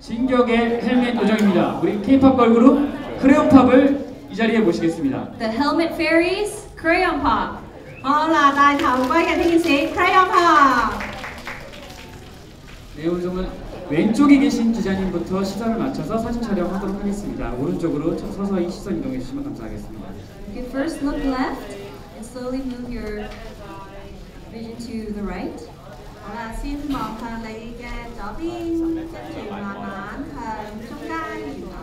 진격의 헬멧 요정입니다. 우리 K-pop 걸그룹 크레용팝을 이 자리에 모시겠습니다. The Helmet Fairies, Crayon Pop. Crayon. 네, 우선은 왼쪽에 계신 기자님부터 시선을 맞춰서 사진 촬영하도록 하겠습니다. 오른쪽으로 서- 서서히 시선 이동해 주시면 감사하겠습니다. Can first look left and slowly move your vision to the right. Là xin mời thầy lấy cái giáo viên chân chỉ là nán thầy trong gai thì là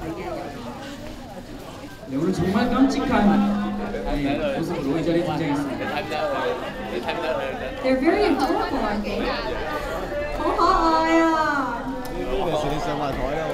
lấy cái giáo viên. 네, 오늘 정말 깜찍한 네, 모습으로 이 자리에 등장했습니다. They're very adorable, aren't they? Ủa họ ơi à. Này sẽ đi ra ngoài thổi đâu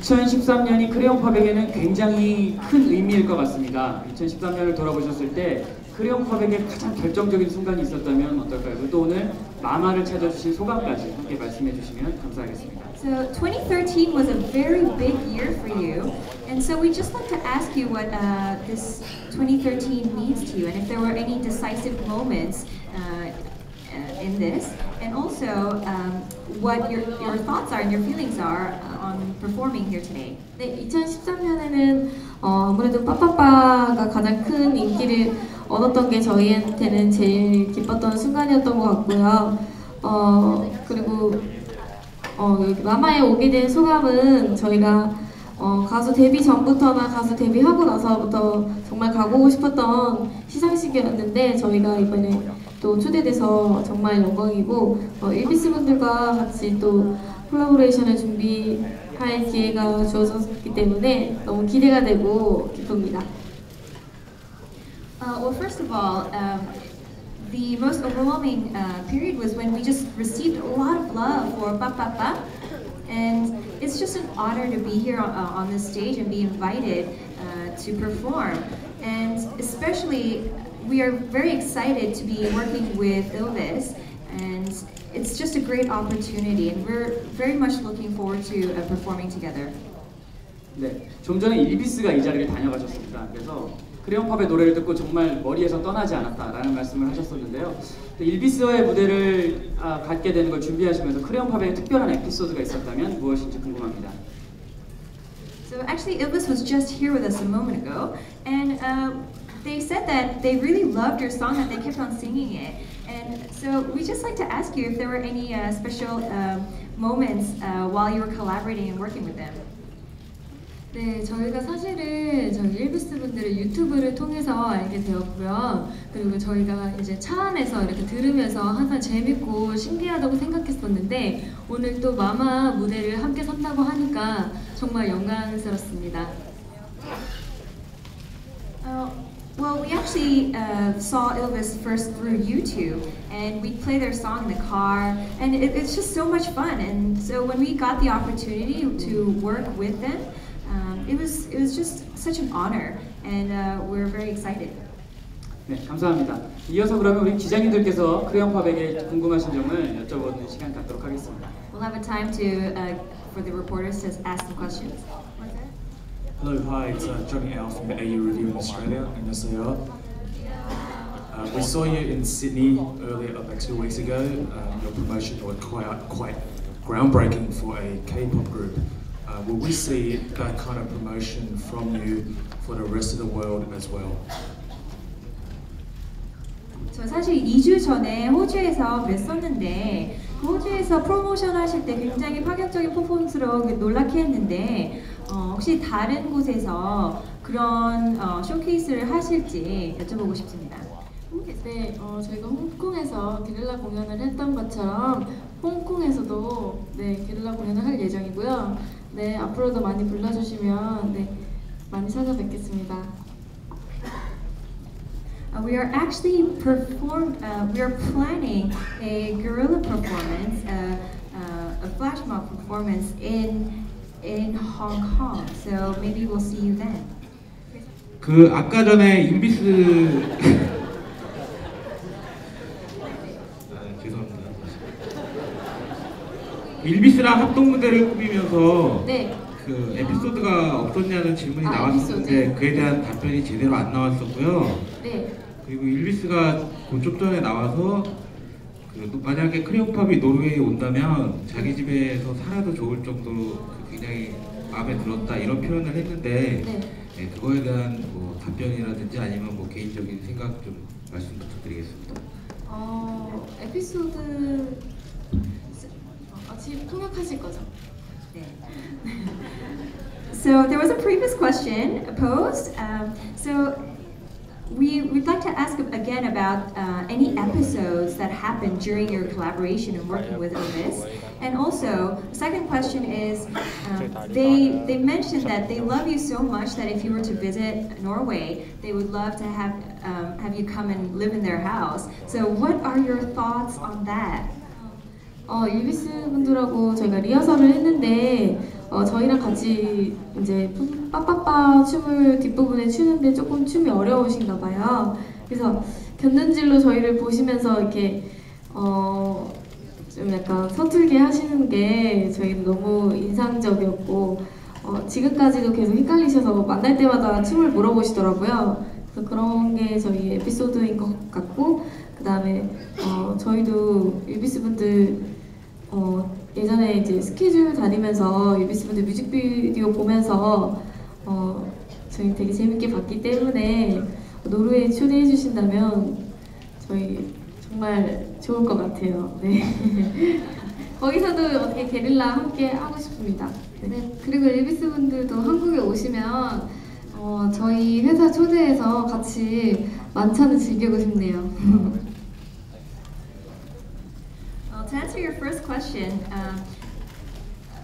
2013년이 크레용팝에게는 굉장히 큰 의미일 것 같습니다. 2013년을 돌아보셨을 때 크레용팝에게 가장 결정적인 순간이 있었다면 어떨까요? 또 오늘 마마를 찾아주신 소감까지 함께 말씀해 주시면 감사하겠습니다. So 2013 was a very big year for you, and so we just like to ask you what uh, this 2013 means to you, and if there were any decisive moments uh, uh, in this, and also um, what your, your thoughts are and your feelings are uh, on performing here today. 네, 2013년에는 어, 아무래도 빠빠빠가 가장 큰 인기를 얻었던 게 저희한테는 제일 기뻤던 순간이었던 것 같고요. 어, 그리고 어, 마마에 오게 된 소감은 저희가 어, 가수 데뷔 전부터나 가수 데뷔하고 나서부터 정말 가보고 싶었던 시상식이었는데 저희가 이번에 또 초대돼서 정말 영광이고 어, 일비스 분들과 같이 또 콜라보레이션을 준비할 기회가 주어졌기 때문에 너무 기대가 되고 기쁩니다. Uh, well, first of all, um, the most overwhelming uh, period was when we just received a lot of love for Pa Pa Pa. And it's just an honor to be here on, uh, on this stage and be invited uh, to perform. And especially, we are very excited to be working with Ilvis. And it's just a great opportunity. And we're very much looking forward to uh, performing together. 네, 좀 전에 일비스가 이 자리를 다녀가셨습니다. 그래서 크레용팝의 노래를 듣고 정말 머리에서 떠나지 않았다라는 말씀을 하셨었는데요. 또 일비스와의 무대를 아, 갖게 되는 걸 준비하시면서 크레용팝의 특별한 에피소드가 있었다면 무엇인지 궁금합니다. So actually, Ilvis was just here with us a moment ago, and uh, they said that they really loved your song and they kept on singing it. And so we just like to ask you if there were any uh, special uh, moments uh, while you were collaborating and working with them. 네, 저희가 사실은 저희 일비스 분들을 유튜브를 통해서 알게 되었고요. 그리고 저희가 이제 차 안에서 이렇게 들으면서 항상 재밌고 신기하다고 생각했었는데 오늘 또 마마 무대를 함께 선다고 하니까 정말 영광스럽습니다. Uh, well, we actually uh, saw Ilvis first through YouTube, and we play their song in the car, and it, it's just so much fun. And so when we got the opportunity to work with them, um, it was it was just such an honor, and uh, we're very excited. 네, 감사합니다. 이어서 그러면 우리 기자님들께서 크레용팝에게 궁금하신 점을 여쭤보는 시간 갖도록 하겠습니다. We'll have a time to uh, for the reporters to ask some questions. Hello, hi, it's uh, Johnny L from the AU Review in Australia. 안녕하세요. Uh, we saw you in Sydney earlier, about two weeks ago. Um, your promotion was quite, quite groundbreaking for a K-pop group. Uh, will we see that kind of promotion from you for the rest of the world as well? 저 사실 2주 전에 호주에서 뵀었는데 그 호주에서 프로모션 하실 때 굉장히 파격적인 퍼포먼스로 놀랍게 했는데 어, 혹시 다른 곳에서 그런 어, 쇼케이스를 하실지 여쭤보고 싶습니다. 네, 어, 저희가 홍콩에서 게릴라 공연을 했던 것처럼 홍콩에서도 네, 게릴라 공연을 할 예정이고요. 네, 앞으로도 많이 불러주시면 네, 많이 찾아뵙겠습니다. Uh, we are actually perform. Uh, we are planning a guerrilla performance, uh, uh, a flash mob performance in in Hong Kong. So maybe we'll see you then. 그 아까 전에 인비스 아, 죄송합니다. 일비스랑 합동 무대를 꾸미면서 네, 그그 에피소드가 없었냐는 질문이 아, 나왔었는데 에피소드. 그에 대한 답변이 제대로 안 나왔었고요. 네. 그리고 일비스가 곧좀 전에 나와서 그 만약에 크레용팝이 노르웨이에 온다면 자기 집에서 살아도 좋을 정도로 그 굉장히 마음에 들었다 이런 표현을 했는데 네. 네, 그거에 대한 뭐 답변이라든지 아니면 뭐 개인적인 생각 좀 말씀 부탁드리겠습니다. 어, 에피소드 통역하실 거죠? So there was a previous question posed. Um, so we would like to ask again about uh, any episodes that happened during your collaboration and working with Ovis. And also, the second question is, um, they they mentioned that they love you so much that if you were to visit Norway, they would love to have um, have you come and live in their house. So what are your thoughts on that? 어, 일비스 분들하고 저희가 리허설을 했는데 어, 저희랑 같이 이제 빠빠빠 춤을 뒷부분에 추는데 조금 춤이 어려우신가 봐요. 그래서 곁눈질로 저희를 보시면서 이렇게 어, 좀 약간 서툴게 하시는 게 저희는 너무 인상적이었고 어, 지금까지도 계속 헷갈리셔서 만날 때마다 춤을 물어보시더라고요. 그래서 그런 게 저희 에피소드인 것 같고 그 다음에 어, 저희도 일비스 분들 어, 예전에 이제 스케줄 다니면서 일비스 분들 뮤직비디오 보면서 어, 저희 되게 재밌게 봤기 때문에 노르웨이 초대해 주신다면 저희 정말 좋을 것 같아요. 네. 거기서도 어떻게 게릴라 함께 하고 싶습니다. 네. 네, 그리고 일비스 분들도 한국에 오시면 어, 저희 회사 초대해서 같이 만찬을 즐기고 싶네요. To answer your first question, um,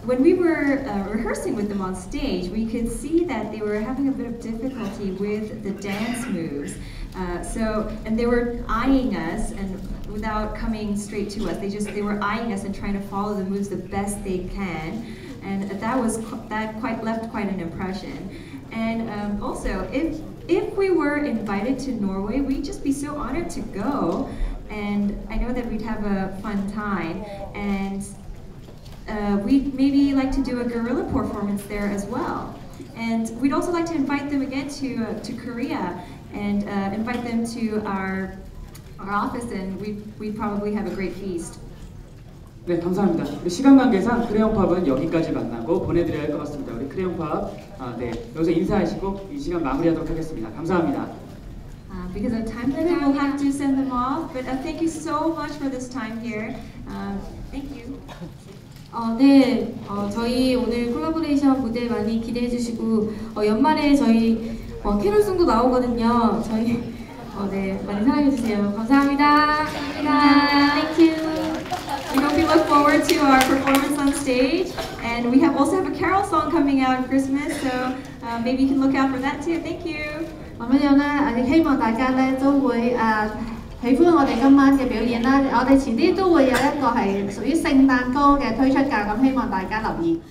when we were uh, rehearsing with them on stage, we could see that they were having a bit of difficulty with the dance moves. Uh, so, and they were eyeing us, and without coming straight to us, they just they were eyeing us and trying to follow the moves the best they can, and that was that quite left quite an impression. And um, also, if if we were invited to Norway, we'd just be so honored to go, and I know that we'd have a fun time, and uh, we'd maybe like to do a guerrilla performance there as well. And we'd also like to invite them again to uh, to Korea and uh, invite them to our our office, and we we'd probably have a great feast. 네, 감사합니다. 우리 시간 관계상 크레용팝은 여기까지 만나고 보내드려야 할 것 같습니다. 우리 크레용팝, 아, 네, 여기서 인사하시고 이 시간 마무리하도록 하겠습니다. 감사합니다. Uh, because of time limit, we'll have to send them off. But uh, thank you so much for this time here. Uh, thank you. 어, 네, 어, 저희 오늘 콜라보레이션 무대 많이 기대해 주시고 어, 연말에 저희 어, 캐롤송도 나오거든요. 저희 어, 네, 많이 사랑해 주세요. 감사합니다. 감사합니다. Thank you. We hope you look forward to our performance on stage, and we have also have a carol song coming out at Christmas, so uh, maybe you can look out for that too. Thank you. 咁樣樣咧，誒希望大家咧都會誒、喜歡我哋今晚嘅表演啦。我哋遲啲都會有一個係屬於聖誕歌嘅推出㗎，咁希望大家留意。